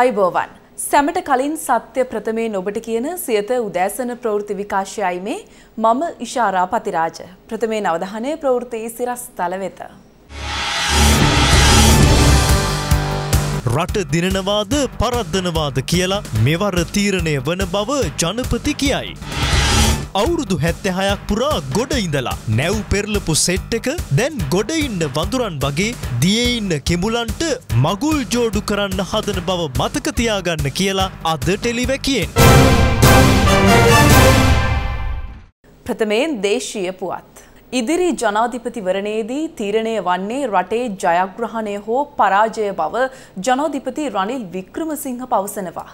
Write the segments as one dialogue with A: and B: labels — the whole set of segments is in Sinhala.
A: ආයිබෝවන් සැමට කලින් සත්‍ය ප්‍රථමයෙන් ඔබට කියන සියත උදෑසන ප්‍රවෘත්ති විකාශයයි මේ මම ඉශාරා පතිරාජ ප්‍රථමයෙන් අවධානය ප්‍රවෘත්ති සිරස් තල වෙත.
B: රට දිනනවාද පරද්දනවාද කියලා මෙවර තීරණය වන බව ජනපති කියයි. අවුරුදු හැත්තැහයක් පුරා ගොඩ ඉඳලා නැව් පෙරලපු සෙට් එක දැන් ගොඩ ඉන්න වඳුරන් වගේ දිය ඉන්න කෙමුලන්ට මගුල් ජෝඩු කරන්න හදන බව මතක තියාගන්න කියලා අද ටෙලිවැකියෙන්.
A: ප්‍රථමයෙන් දේශීය පුවත්. ඉදිරි ජනාධිපතිවරණයේදී තීරණය වන්නේ රටේ ජයග්‍රහණය හෝ පරාජය බව ජනාධිපති රනිල් වික්‍රමසිංහ පවසනවා.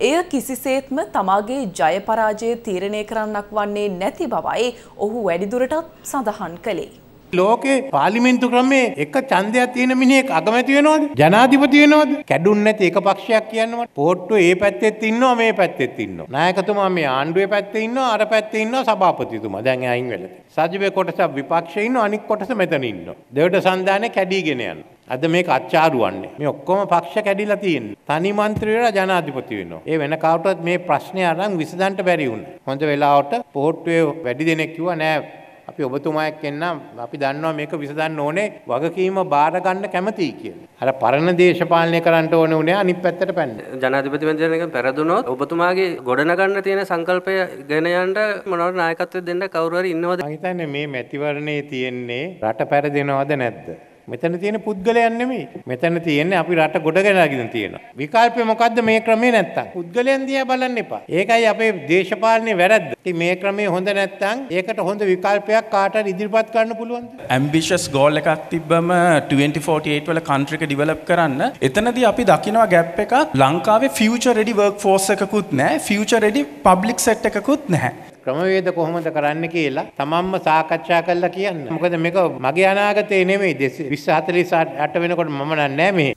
A: එය කිසිසේත්ම තමාගේ ජය පරාජය තීරණය කරන්නක් වන්නේ නැති බවයි ඔහු වැඩිදුරටත් සඳහන් කළේ.
C: ලෝකේ පාලිමින්තු ක්‍රමේ එක ඡන්දයක් තියෙන මිනිහෙක් අගමැති වෙනවද? ජනාධිපති වෙනවද? කැඩුන් නැති එක පක්ෂයක් කියන්නවට. පොට්ටු ඒ පැත්තෙත් ඉන්නවා මේ පැත්තෙත් ඉන්නවා. නායකතුමා මේ ආණ්ඩුවේ පැත්තේ ඉන්නවා අර පැත්තේ ඉන්නවා සභාපතිතුමා. දැන් අයින් වෙලා. සජිබේ කොටස විපක්ෂේ ඉන්නවා අනික් කොටස මෙතන ඉන්නවා. දෙවට සන්දානේ කැඩීගෙන යනවා. අද මේක අච්චාරුවන්නේ. මේ ඔක්කොම පක්ෂ කැඩිලා තියෙන්නේ. තනි මන්ත්‍රීවරයා ජනාධිපති වෙනවා. ඒ වෙන කවුරුත් මේ ප්‍රශ්නේ අරන් විසඳන්න බැරි වුණා. හොඳ වෙලාවට පොට්ටුවේ වැඩි දෙනෙක් කිව්වා නෑ අපි ඔබතුමායක් එන්නම් අපි දන්නවා මේක විසඳන්න ඕනේ වගකීම බාර ගන්න කැමතියි කියලා. අර පරණ දේශපාලනය කරන්න ඕනේ උනේ අනිත් පැත්තට පැන්න.
D: ජනාධිපතිවරයෙක් පෙරදුනොත් ඔබතුමාගේ ගොඩනගන්න තියෙන සංකල්පය ගෙන යන්න මොනවද නායකත්වය දෙන්න කවුරු හරි ඉන්නවද?
C: මම හිතන්නේ මේ මැතිවරණයේ තියෙන්නේ රට පෙරදෙනවද නැද්ද? මෙතන තියෙන පුද්ගලයන් නෙමෙයි. මෙතන තියෙන්නේ අපි රට ගොඩගෙනගෙන තියෙනවා. විකල්පය මොකද්ද මේ ක්‍රමේ නැත්තම්? පුද්ගලයන් දිහා බලන්න එපා. ඒකයි අපේ දේශපාලනේ වැරද්ද. ඉතින් මේ ක්‍රමේ හොඳ නැත්තම් ඒකට හොඳ විකල්පයක් කාටද ඉදිරිපත් කරන්න පුළුවන්ද?
E: ඇම්බිෂස් ගෝල් එකක් තිබ්බම 2048 වල කන්ට්‍රි එක ඩිවෙලොප් කරන්න. එතනදී අපි දකිනවා ගැප් එකක් ලංකාවේ ෆියුචර් රෙඩි වර්ක් ෆෝස් එකකුත් නැහැ. ෆියුචර් රෙඩි පබ්ලික් සෙට් එකකුත් නැහැ.
C: ක්‍රමවේද කොහොමද කරන්න කියලා තමන්ම සාකච්ඡා කරලා කියන්න. මොකද මේක මගේ අනාගතේ නෙමෙයි 2048 වෙනකොට මම නෑ මේ.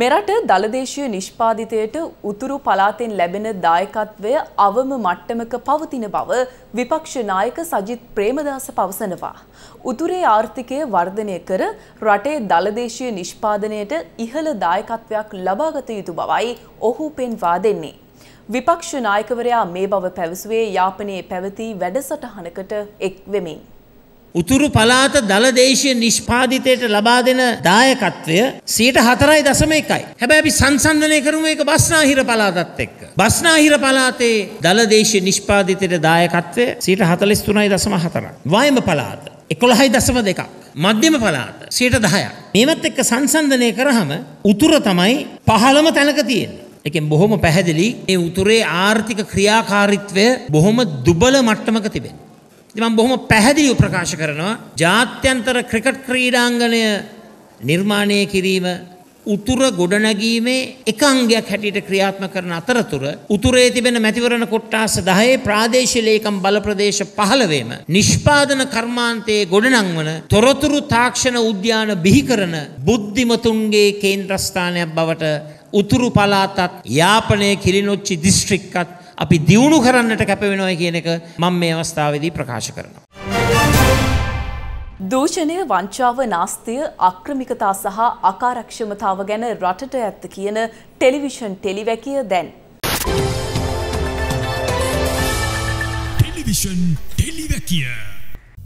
A: මෙරට දළදේශීය නිෂ්පාදිතයට උතුරු පලාතෙන් ලැබෙන දායකත්වය අවම මට්ටමක පවතින බව විපක්ෂ නායක සජිත් ප්‍රේමදාස පවසනවා. උතුරේ ආර්ථිකය වර්ධනය කර රටේ දළදේශීය නිෂ්පාදනයට ඉහළ දායකත්වයක් ලබාගත යුතු බවයි ඔහු පෙන්වා දෙන්නේ. විපක්ෂ නායකවරයා මේ බව පැවසුවේ යාපනයේ පැවති වැඩසටහනකට එක් වෙමින්.
F: උතුරු පලාත දළදේශය නිෂ්පාධිතයට ලබා දෙන දායකත්වය සීට හතරයි දසම එකයි. හැබැ අපි සංසන්ධනය කරම එක බස්නාහිර පලාතත් එක්ක. බස්නාහිර පලාතේ දළදේශය නිෂ්පාධිතයට දායකත්වය සීට හතලිස් තුනයි දසම හතර. වයම පලාත. එකොළහයි දසම දෙකක්. මධ්‍යම පලාත සීට දහයක්. මේමත් එක්ක සංසන්ධනය කරහම උතුර තමයි පහළම තැනක තියෙන. එකෙන් බොහොම පැහැදිලි ඒ උතුරේ ආර්ථික ක්‍රියාකාරිත්වය බොහොම දුබල මට්ටමක තිබෙන. මම බොහොම පැහැදිලිව ප්‍රකාශ කරනවා ජාත්‍යන්තර ක්‍රිකට් ක්‍රීඩාංගණය නිර්මාණය කිරීම උතුර ගොඩනැගීමේ එක අංගයක් හැටියට ක්‍රියාත්මක කරන අතරතුර උතුරේ තිබෙන මැතිවරණ කොට්ටාස 10 ප්‍රාදේශීය ලේකම් බල ප්‍රදේශ 15ෙම නිෂ්පාදන කර්මාන්තයේ ගොඩනංවන තොරතුරු තාක්ෂණ උද්‍යාන බිහි කරන බුද්ධිමතුන්ගේ කේන්ද්‍රස්ථානයක් බවට උතුරු පලාතත් යාපනය කිලිනොච්චි දිස්ත්‍රික්කත් අපි දියුණු කරන්නට කැපවෙනවා කියන එක මම මේ අවස්ථාවේදී ප්‍රකාශ කරනවා.
A: දූෂණය වංචාව නාස්තිය අක්‍රමිකතා සහ අකාරක්ෂමතාව ගැන රටට ඇත්ත කියන ටෙලිවිෂන් ටෙලිවැකිය දැන්.
B: ටෙලිවිෂන් ටෙලිවැකිය.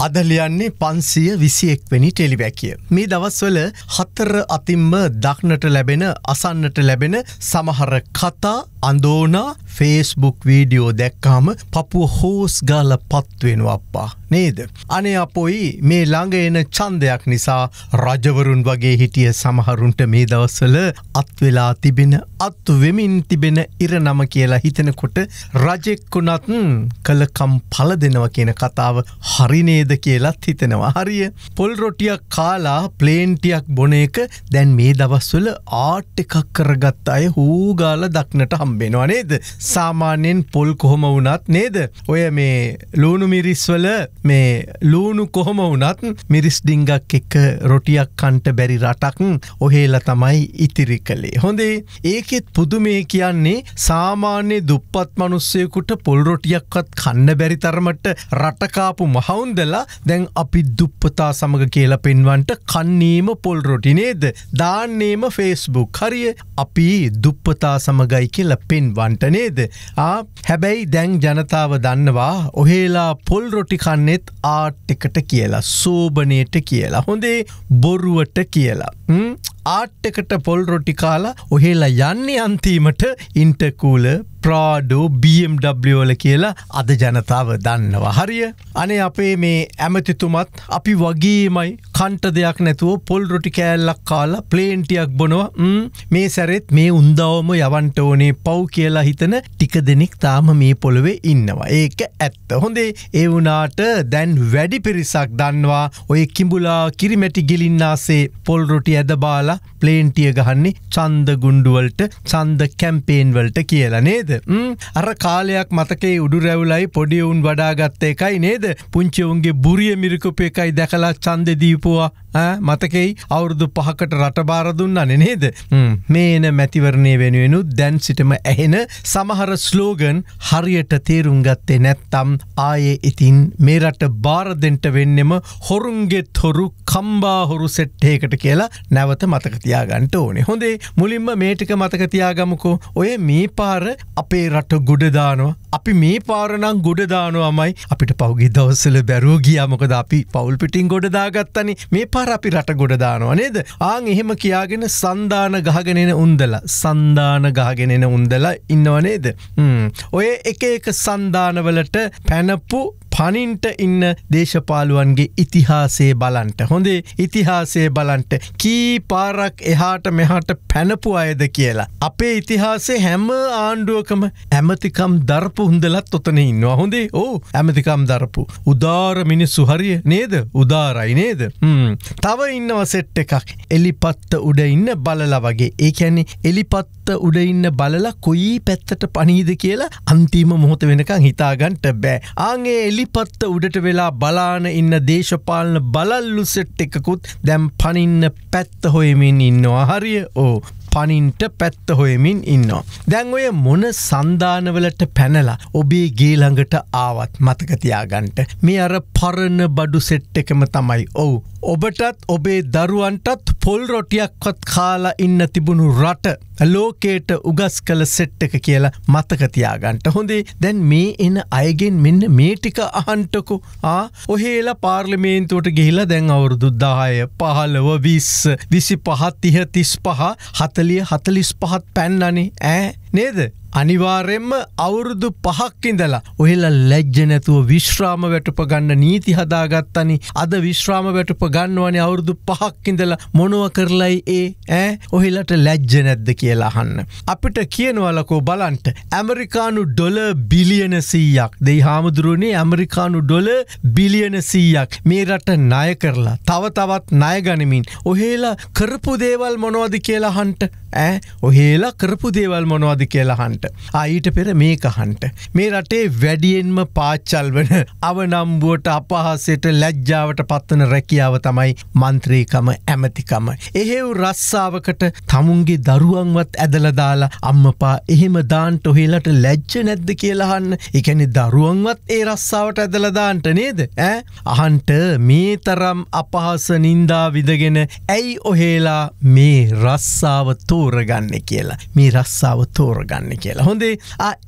B: අදලියන්නේ පන්සිය විසියෙක්වැනි ටෙලිවැකිය. මේ දවස්වල හත්තර අතිම්ම දක්නට ලැබෙන අසන්නට ලැබෙන සමහර කතා අන්දෝනා ෆේස්බුක් වීඩියෝ දැක්කාම පපුුව හෝස් ගාල පත්වෙනවා අප්පා. නේද. අනේ අපොයි මේ ළඟ එන චන්දයක් නිසා රජවරුන් වගේ හිටිය සමහරුන්ට මේ දවස්සල අත්වෙලා තිබෙන අත්තු වෙමින් තිබෙන ඉර නම කියලා හිතනකොට රජෙක්කුනත් කළකම් පල දෙනව කියන කතාව හරිනේද කියලත් හිතෙනවා. හරිය. පොල් රොටියක් කාලා ප්ලේන්ටියක් බොන එක දැන් මේ දවස්වල ආට් එකක් කරගත් අය හූගාල දක්නට හම්බෙනවා නේද? සාමාන්‍යයෙන් පොල් කොහොම වුනත් නේද? ඔය මේ ලූුණු මිරිස්වල මේ ලූුණු කොහොම වුනත් මිරිස් ඩිංගක් එක්ක රොටියක් කන්ට බැරි රටක් ඔහේල තමයි ඉතිරි කළේ. හොඳේ ඒකෙත් පුදුමේ කියන්නේ සාමාන්‍ය දුප්පත් මනුස්සයකුට පොල්රොටියක්වත් කන්න බැරි තරමට රටකාපු මහවුන්දල කියලා දැන් අපි දුප්පතා සමඟ කියලා පෙන්වන්ට කන්නේම පොල් රොටි නේද? දාන්නේම ෆේස්බුක් හරිය. අපි දුප්පතා සමගයි කියලා පෙන්වන්ට නේද? හැබැයි දැන් ජනතාව දන්නවා ඔහේලා පොල් රොටිකන්නෙත් ආට් එකට කියලා සෝබනයට කියලා හොඳේ බොරුවට කියලා. ආට්ටකට පොල් රොටි කාලා ඔහෙලා යන්නේ අන්තිමට ඉන්ටකූල ප්‍රාඩෝ BMWල කියලා අද ජනතාව දන්නවා. හරිය? අනේ අපේ මේ ඇමතිතුමත් අපි වගේමයි. කන්ට දෙයක් නැතුව පොල් රොටි කෑල්ලක් කාලා ප්ලේන්ටියක් බොනවා. මේ සැරෙත් මේ උන්දවම යවන්ට ඕනේ පව් කියලා හිතන ටික දෙනෙක් තාම මේ පොළොවේ ඉන්නවා. ඒක ඇත්ත. හොඳේ ඒ වුනාට දැන් වැඩි පිරිසක් දන්නවා. ඔය කිඹුලා කිරිමැටි ගිලින්නාසේ පොල් රොටි ඇදබාලා ප්ලේන්ටිය ගහන්නේ චන්ද ගුණ්ඩුවල්ට චන්ද කැම්පේන්වලට කියලා නේද? අර කාලයක් මතකේ උඩු රැවුලයි පොඩියවුන් වඩාගත්ත එකයි නේද? පුංචිවුන්ගේ බුරිය මිරිකුප එකයි දැකලා චන්ද දීපුවා. මතකෙයි? අවුරුදු පහකට රටබාර දුන්නන නේද? මේන මැතිවරණය වෙනුවෙනු දැන් සිටම ඇහෙන සමහර ස්ලෝගන් හරියට තේරුම් ගත්තේ නැත්තම් ආයේ ඉතින් මේ රට බාරදෙන්ට වෙන්නෙම හොරුන්ගෙත් හොරු කම්බා හොරු සෙට්ටේකට කියලා නැවත මතකතියාගන්ට ඕනේ. හොඳේ මුලින්ම මේටික මතකතියාගමුකෝ ඔය මේ පාර අපේ රට ගොඩදානවා අපි මේ පාරනං ගොඩදානුවමයි අපිට පෞගි දවස්සල බැරෝ ගියාමොකද අපි පවුල් පිටිං ගොඩදාගත්තනි මේ පාර අපි රට ගොඩදානවා නේද? ආං එහෙම කියාගෙන සන්ධාන ගහගෙනෙන උන්දල. සන්ධාන ගහගෙනෙන උන්දලා ඉන්නවනේද ඔය එක එක සන්ධානවලට පැනපු පනින්ට ඉන්න දේශපාලුවන්ගේ ඉතිහාසේ බලන්ට. හොඳේ ඉතිහාසේ බලන්ට. කී පාරක් එහාට මෙහාට පැනපු අයද කියලා. අපේ ඉතිහාසේ හැම ආණ්ඩුවකම ඇමතිකම් දරපු හුන්දලත් ඔතන ඉන්නවා. හොඳේ? ඕ ඇමතිකම් දරපු. උදාර මිනිස්සු හරිය නේද? උදාරයි නේද. තව ඉන්නව සෙට් එකක්. එලිපත්ත උඩ ඉන්න බලල වගේ. ඒකැන්නේ එලිපත්ත උඩ ඉන්න බලලා කොයි පැත්තට පනීද කියලා අන්තිම මොහොත වෙනකං හිතාගන්ට බෑ. ආගේ එලිපත්ත උඩට වෙලා බලාන ඉන්න දේශපාලන බලල්ලු සෙට් එකකුත් දැම් පනින්න පැත්ත හොයමින් ඉන්නවා. හරිය? ඕ පනින්ට පැත්ත හොයමින් ඉන්නවා. දැන් ඔය මොන සන්ධානවලට පැනලා ඔබේ ගේළඟට ආවත් මතකතියාගන්ට මේ අර පරණ බඩු සෙට් එකම තමයි. ඔවු. ඔබටත් ඔබේ දරුවන්ටත් පොල් රොටියක්වත් කාලා ඉන්න තිබුණු රට ලෝකේට උගස් කළ සෙට් එක කියලා මතකතියාගන්ට හොඳේ. දැන් මේ එන අයගෙන් මෙන්න මේ ටික අහන්ටකු ආ ඔහේලා පාර්ලිමේන්තුවට ගිහිලා දැන් අවුරුදු දාය පහලව විස්ස විසි පහත් තිහ තිස් පහ හතලිය හතලිස් පහත් පැන්නනේ. ඈ නේද? අනිවාර්යෙන්ම අවුරුදු පහක්කින්දලා ඔහෙල ලැජ්ජ නැතුව විශ්‍රාම වැටුප ගන්න නීති හදාගත්තනි. අද විශ්‍රාම වැටුප ගන්නවන අවුරුදු පහක්කින්දලා මොනුව කරලයි ඒ? ඇ ඔහෙලට ලැජ්ජ නැද්ද කියලා අහන්න. අපිට කියනවලකෝ බලන්ට ඇමරිකානු ඩොල බිලියන සීයක්. දෙයි හාමුදුරුවනේ ඇමරිකානු ඩොල බිලියන සීයක්. මේ රට ණය කරලා තව තවත් ණයගනිමින් ඔහේලා කරපු දේවල් මොනවද කියලා හන්ට ඇ ඔහේලා කරපු දේවල් මොනවද කියලා හන්ට. අයිට පෙර මේකහන්ට. මේ රටේ වැඩියෙන්ම පාච්චල් වන අවනම්බුවට අපහසට ලැජ්ජාවට පත්වන රැකියාව තමයි මන්ත්‍රීකම ඇමතිකම. එහෙව් රස්සාාවකට තමුන්ගේ දරුවන්වත් ඇදලදාලා අම්මපා එහෙම දාන්ට ඔහෙලට ලැජ්ජ නැද්ද කියලාහන්න එකැනෙ දරුවන්වත් ඒ රස්සාාවට ඇදලදාන්ට නේද ඇ අහන්ට මේ තරම් අපහස නින්දා විදගෙන ඇයි ඔහේලා මේ රස්සාාව තෝරගන්න කියලා මේ රස්සාාව තෝරගන්න කියලා. හොඳේ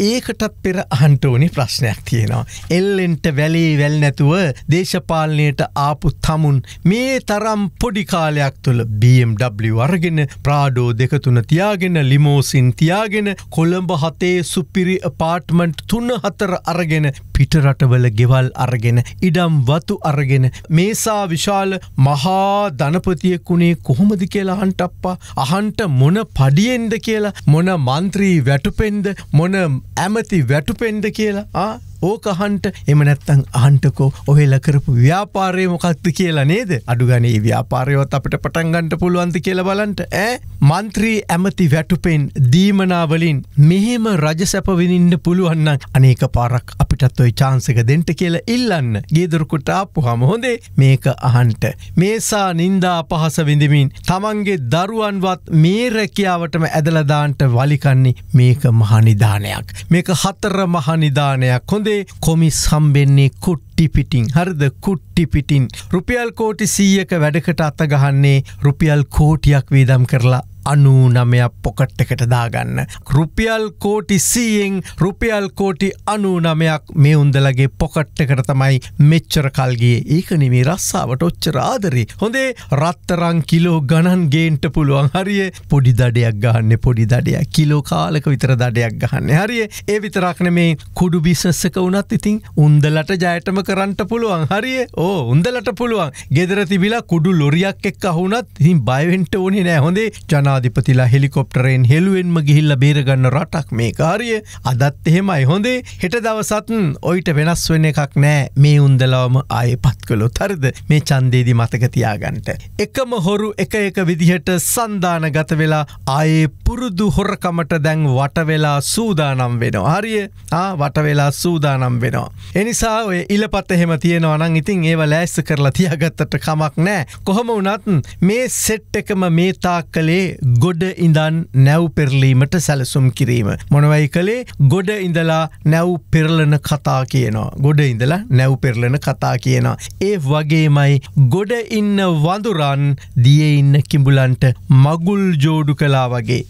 B: ඒකටත් පෙර අහන්ටෝනි ප්‍රශ්නයක් තියෙනවා. එල්ලෙන්ට වැලේ වැල් නැතුව දේශපාලනයට ආපු තමුන් මේ තරම් පොඩි කාලයක් තුළ BMW අරගෙන ප්‍රාඩෝ දෙකතුන තියාගෙන ලිමෝසින් තියාගෙන කොළඹ හතේ සුපිරි පාට්මන්ට් තුන්න හතර අරගෙන පිටරටවල ගෙවල් අරගෙන ඉඩම් වතු අරගෙන මේසා විශාල මහා ධනපතියකුණේ කොහොමදි කියලා හන්ටප්පා අහන්ට මොන පඩියෙන්ද කියලා මොන මන්ත්‍රී වැටුපෙන්ද මොන ඇමති වැටුපෙන්ද කියලා? ඕකහන්ට එම නැත්තං අහන්ටකෝ ඔහෙල කරපු ව්‍යාපාරය මොකක්ද කියලා නේද? අඩුගනේ ව්‍යාපාරයවත් අපට පටන්ගන්ට පුළුවන්ද කියල බලන්ට ඇ මන්ත්‍රී ඇමති වැටුපෙන් දීමනාවලින් මෙහෙම රජ සැපවිනින්න පුළුවන්න අනේක පාරක් අපිටත් ඔයි චාන්සක දෙන්ට කියලා ඉල්ලන්න. ගේදරකුට ආපු හම හොඳේ. මේක අහන්ට මේසා නින්දා අපහස විඳමින් තමන්ගේ දරුවන්වත් මේ රැකියාවටම ඇදලදාන්ට වලිකන්නේ මේක මහනිධානයක් මේක හතර මහනිධානයක් හොඳේ හොඳේ කොමිස් හම්බෙන්නේ කුට්ටි පිටිං හරිද? කුට්ටි පිටින්. රුපියල් කෝටි සීයක වැඩකට අත්තගහන්නේ රුපියල් කෝටියක් වීදම් කරලා. අනූ නමයක් පොකට් එකට දාගන්න. රුපියල් කෝටි සීයෙන් රුපියල් කෝටි අනූ නමයක් මේ උන්දලගේ පොකට් එකට තමයි මෙච්චර කල්ගේ ඒක නිමේ රස්සාාවට ඔච්චර ආදරේ. හොඳේ රත්තරං කිලෝ ගණන් ගේන්ට පුළුවන්. හරිය පොඩි දඩයක් ගහන්න පොඩි දඩයක්. කිලෝ කාලක විතර දඩයක් ගහන්න. හරිය ඒ විතරක්න මේ කුඩු බිසස්සක වනත් ඉතින් උන්දලට ජයටම කරන්නට පුළුවන්. හරිය? ඕ උන්දලට පුළුවන්. ගෙදර තිබිලා කුඩු ලොරියක් එක් අහුනත් හිම් බයවෙන්ට ඕනේ නෑ. හොඳේ ජනා ජනාධිපතිලා හෙලිකොප්ටරෙන් හෙළුවෙන්ම ගිහිල්ල බේරගන්න රටක් මේ කාරිය අදත් එහෙමයි. හොඳේ හෙට දවසත්න් ඔයිට වෙනස් වෙන එකක් නෑ. මේ උන්දලවම ආය පත් කළො හරිද? මේ චන්දේදි මතකතියාගන්ට. එකම හොරු එක එක විදිහට සන්ධාන ගත වෙලා ආයේ පුරුදු හොරකමට දැන් වටවෙලා සූදානම් වෙනවා. හරිය? වටවෙලා සූදානම් වෙනවා. එනිසා ඔය ඉලපත් එහෙම තියෙනවා නං ඉතින් ඒව ලෑස්ස කරලා තියාගත්තට කමක් නෑ. කොහොම වනත් මේ සෙට් එකම මේ තාක් කළේ ගොඩ ඉඳන් නැව් පෙරලීමට සැලසුම් කිරීම. මොනවයි කළේ ගොඩ ඉඳලා නැව් පෙරලන කතා කියනවා. ගොඩ ඉඳලා නැව් පෙරලන කතා කියනවා. ඒ වගේමයි ගොඩ ඉන්න වඳුරන් දිය ඉන්න කිඹුලන්ට මගුල් ජෝඩු කලා වගේ.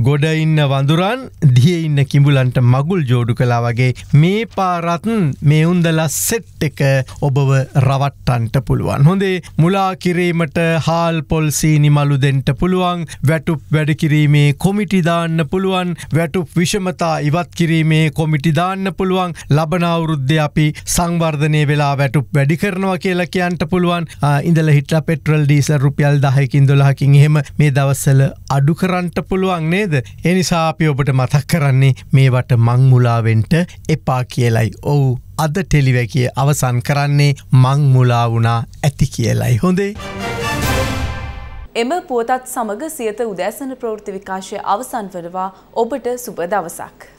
B: ගොඩ ඉන්න වඳුරන් දිය ඉන්න කිඹුලන්ට මගුල් ජෝඩු කලා වගේ මේ පාරත්න් මේ උන්දලා සෙට් එක ඔබව රවට්ටන්ට පුළුවන්. හොඳේ මුලා කිරීමට හාල් පොල්සීනි මලු දෙන්ට පුළුවන් වැටුප් වැඩකිරීමේ කොමිටිදාන්න පුළුවන්. වැටුප් විෂමතා ඉවත් කිරීමේ කොමිටිදාන්න පුළුවන්. ලබනවුරුද්ධ අපි සංවර්ධනය වෙලා වැටුප් වැඩි කරනවා කියලා කියන්ට පුළුවන්. ඉඳල හිට පෙටරල් ඩීස රුපියල් දහයකින් දොලහකින් එහෙම මේ දවස්සල අඩු කරන්ට පුළුවන් නේද? එනිසා අපි ඔබට මතක් කරන්නේ මේවට මංමුලාවෙන්ට එපා කියලයි. ඔවු අද ටෙලිවැකිය අවසන් කරන්නේ මංමුලා වුණා ඇති කියලයි. හොඳේ.
A: එම පුවතත් සමග සියත උදෑසන ප්‍රවෘත්ති විකාශය අවසන් වනවා ඔබට සුබ දවසක්.